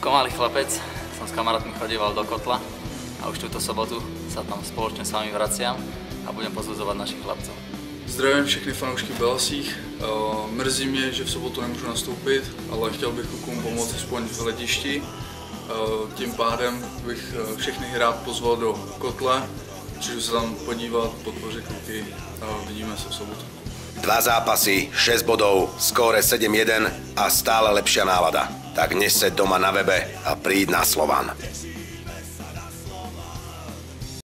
Ako malý chlapec som s kamarátmi chodíval do kotla a už túto sobotu sa tam spoločne s vami vraciam a budem pozbudzovať našich chlapcov. Zdravím všechny fanoušky Belasích. Eh, Mrzí mě, že v sobotu nemůžu nastoupit, ale chtěl bych klukům pomoct aspoň v hledišti. Eh, Tím pádem bych eh, všechny hrát pozval do kotle, přijdu se tam podívat, podpořit kluky a vidíme se v sobotu. Dva zápasy, 6 bodov, skóre 7-1 a stále lepšia nálada. Tak dnes se doma na webe a príď na Slovan.